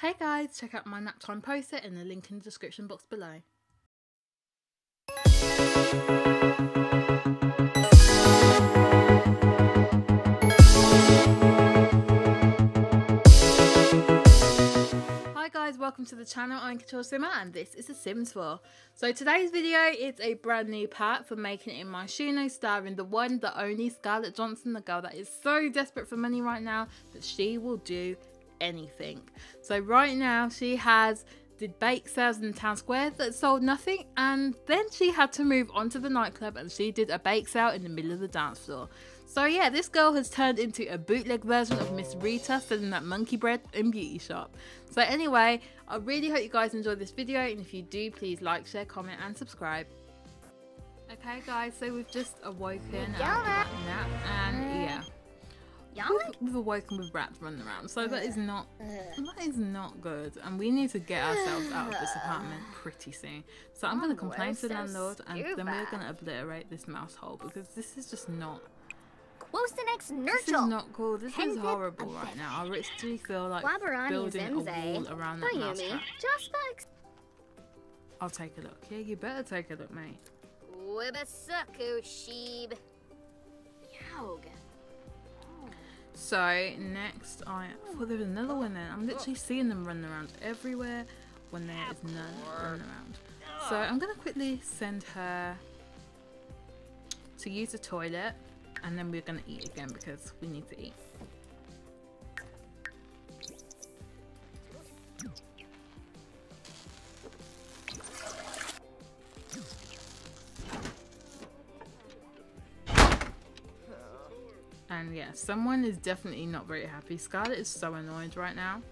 Hey guys, check out my naptime poster in the link in the description box below. Hi guys, welcome to the channel. I'm Couture Simmer and this is The Sims 4. So today's video is a brand new part for Making It in Myshuno starring the one, the only Scarlett Johnson, the girl that is so desperate for money right now that she will do anything. So right now she has did bake sales in the town square that sold nothing and then she had to move on to the nightclub and she did a bake sale in the middle of the dance floor. So yeah, this girl has turned into a bootleg version of Miss Rita selling that monkey bread in beauty shop. So anyway, I really hope you guys enjoyed this video and if you do, please like, share, comment and subscribe. Okay guys, so we've just awoken after that nap and yeah. We've, we've awoken with rats running around, so that is not that is not good, and we need to get ourselves out of this apartment pretty soon. So I'm going to complain to the landlord, and then we're going to obliterate this mouse hole because this is just not What's the next this is not cool. This is horrible right now. I literally feel like building a wall around that mouse trap. I'll take a look. Yeah, you better take a look, mate. Wibasaku sheeb. Yaug. So next I well there's another one then. I'm literally seeing them running around everywhere when there is none running around. So I'm gonna quickly send her to use the toilet and then we're gonna eat again because we need to eat. And yeah, someone is definitely not very happy. Scarlett is so annoyed right now.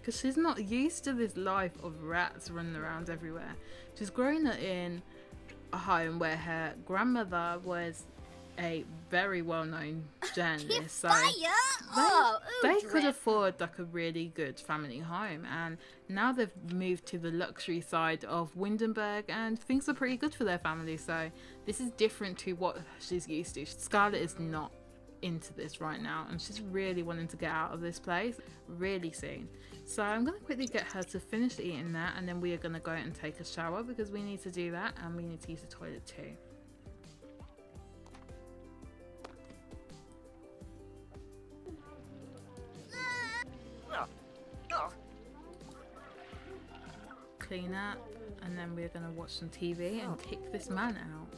Because she's not used to this life of rats running around everywhere. She's grown up in a home where her grandmother was a very well-known so they, oh, they could afford like a really good family home and now they've moved to the luxury side of Windenburg and things are pretty good for their family so this is different to what she's used to. Scarlett is not into this right now and she's really wanting to get out of this place really soon. So I'm going to quickly get her to finish eating that and then we are going to go and take a shower because we need to do that and we need to use the toilet too. Up and then we're to watch some TV and kick this man out.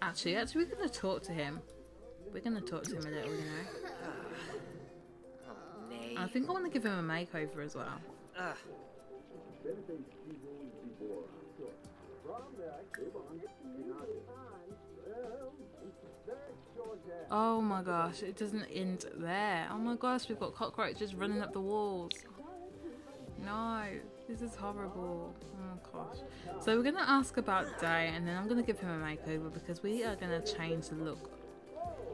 Actually, actually we're to talk to him. We're to talk to him a little, you know. I think I want to give him a makeover as well. Oh my gosh, it doesn't end there. Oh my gosh, we've got cockroaches running up the walls. No, this is horrible. Oh gosh. So we're going to ask about Day and then I'm going to give him a makeover because we are going to change the look.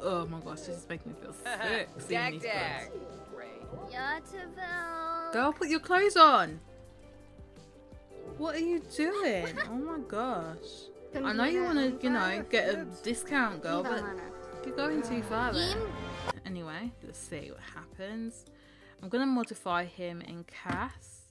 Oh my gosh, this is making me feel sick. seeing these Girl, put your clothes on. What are you doing? Oh my gosh. I know you want to, you know, get a discount, girl, but you're going too far there. Anyway, let's see what happens. I'm going to modify him in CAS.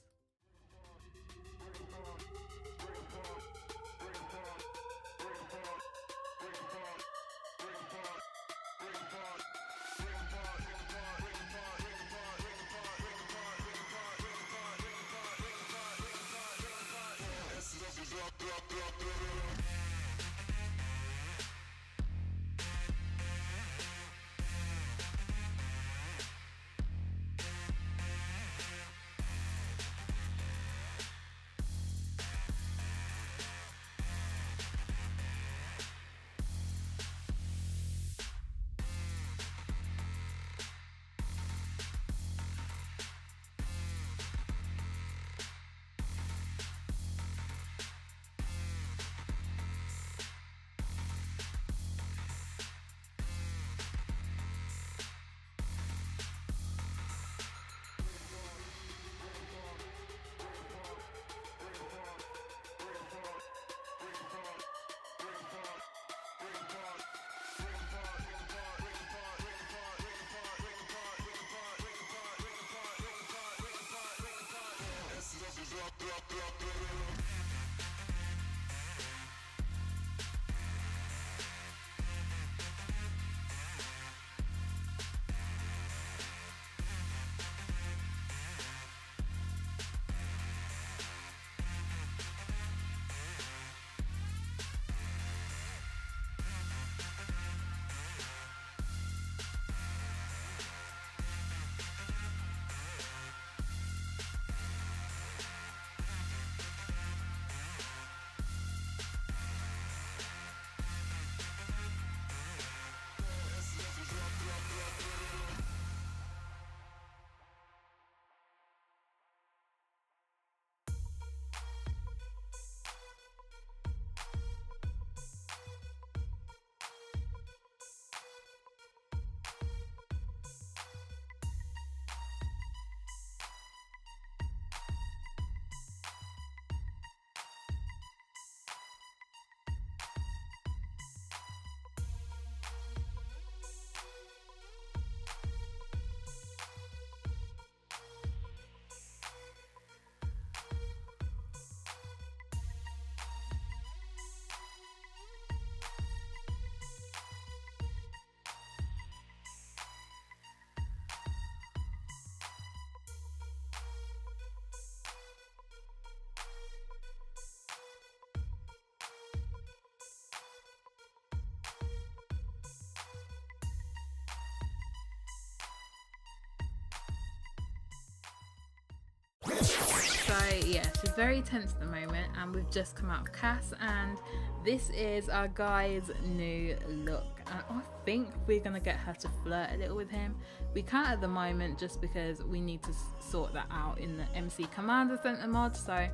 Yeah, she's very tense at the moment, and we've just come out of CAS, and this is our guy's new look. And I think we're gonna get her to flirt a little with him. We can't at the moment just because we need to sort that out in the MC Commander Center mod. So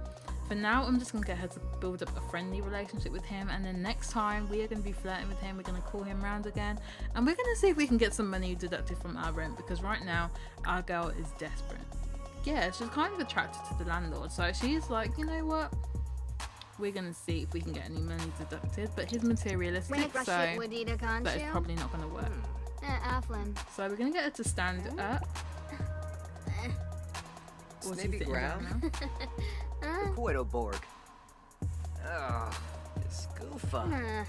for now, I'm just gonna get her to build up a friendly relationship with him, and then next time we are gonna be flirting with him. We're gonna call him round again, and we're gonna see if we can get some money deducted from our rent because right now our girl is desperate yeah, she's kind of attracted to the landlord. So she's like, you know what? We're gonna see if we can get any money deducted. But he's materialistic, so that is probably not gonna work. Uh, so we're gonna get her to stand up. Maybe ground. Borg. Oh, Scoofa.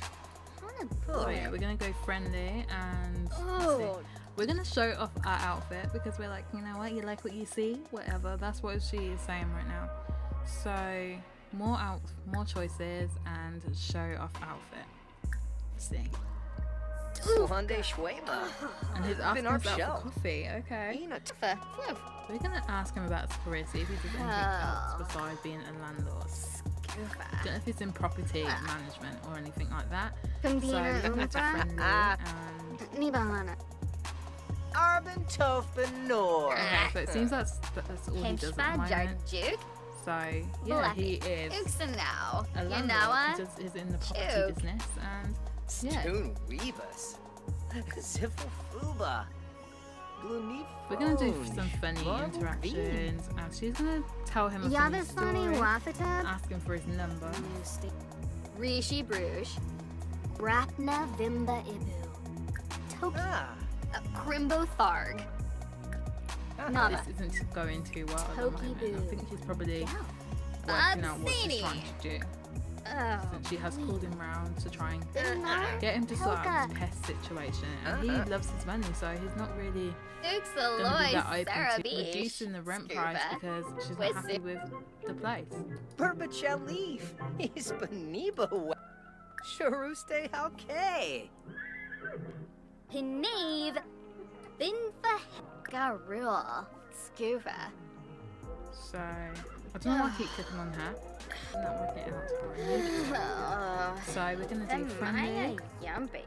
Oh yeah, we're gonna go friendly and. Oh. We're gonna show off our outfit because we're like, you know what, you like what you see, whatever. That's what she is saying right now. So more out, more choices, and show off outfit. Let's see. Sunday Schweba. And he's asking us out for coffee. Okay. We're gonna ask him about his career, see if he does anything else besides being a landlord. Don't know if it's in property management or anything like that. So we're gonna friendly and Arben Tofbenor. Okay, so it seems that's that's all he does at the moment. So yeah, he is now. a landlord. He does, is in the property business and yeah. Stoon Weebus. Zifflefuba. We're gonna do some funny interactions, and she's gonna tell him a funny story, ask him for his number. Rishi Bruges, Rapna Vimba Ibu, Toki. Ah. Crimbo Tharg. This isn't going too well at the moment. I think she's probably working out what she's trying to do. Oh, Since she has called him round to try and get him to sort out this pest situation. And he uh-huh. loves his money, so he's not really going to be that open to reducing the rent price because she's not happy with the place. Burbachel leaf. He's Benibo. Sharuste Halke. Pinave Binfa Garua Scuba. So, I don't know why I keep clicking on her. I'm not working out for uh, So, we're gonna do friendly. Yumpy.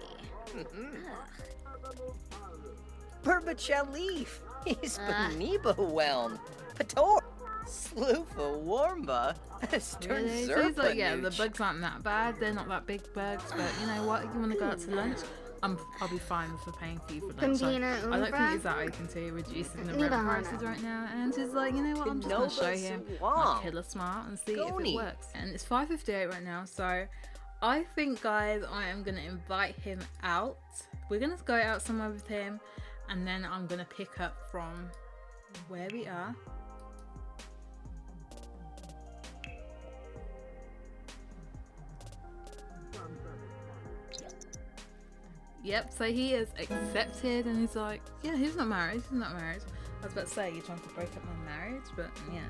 Perbacha leaf. He's Beniba Whelm. Pator. Sloofa Warmba. Stern really? So he's like, yeah, the bugs aren't that bad. They're not that big bugs, but you know what? You want to go out to lunch? I'm, I'll be fine for paying for you for lunch. So I don't think he's that open to reducing the rent prices right now. And she's like, you know what, I'm just going to show him my killer smart and see if it works. And it's 5.58 right now, so I think, guys, I am going to invite him out. We're going to go out somewhere with him, and then I'm going to pick up from where we are. Yep, so he is accepted and he's like, yeah, he's not married, he's not married. I was about to say, you're trying to break up my marriage, but yeah.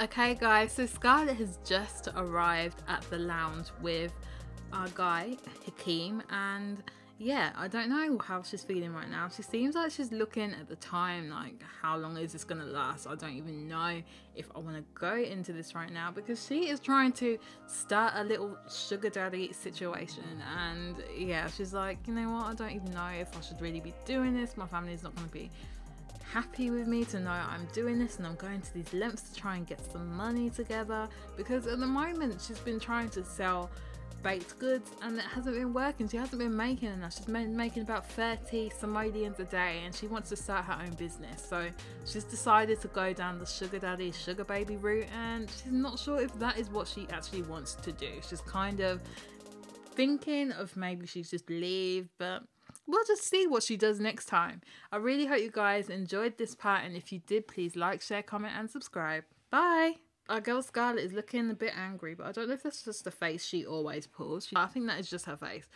Okay guys, so Scarlett has just arrived at the lounge with our guy, Hakeem, and yeah, I don't know how she's feeling right now. She seems like she's looking at the time, like, how long is this gonna last? I don't even know if I wanna go into this right now because she is trying to start a little sugar daddy situation. And yeah, she's like, you know what? I don't even know if I should really be doing this. My family's not gonna be happy with me to know I'm doing this and I'm going to these lengths to try and get some money together because at the moment she's been trying to sell baked goods and it hasn't been working. She hasn't been making enough. She's been making about 30 simoleons a day and she wants to start her own business. So she's decided to go down the sugar daddy, sugar baby route and she's not sure if that is what she actually wants to do. She's kind of thinking of maybe she's just leave, but we'll just see what she does next time. I really hope you guys enjoyed this part and if you did, please like, share, comment and subscribe. Bye! Our girl Scarlett is looking a bit angry, but I don't know if that's just the face she always pulls. I think that is just her face.